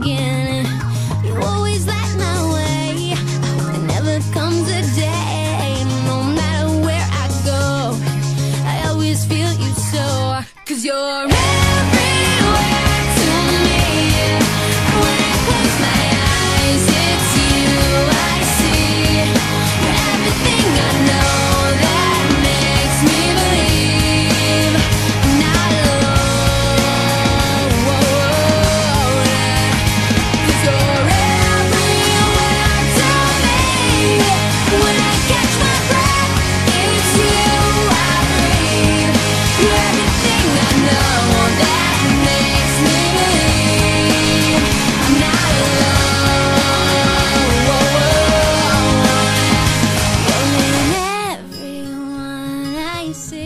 we Everyone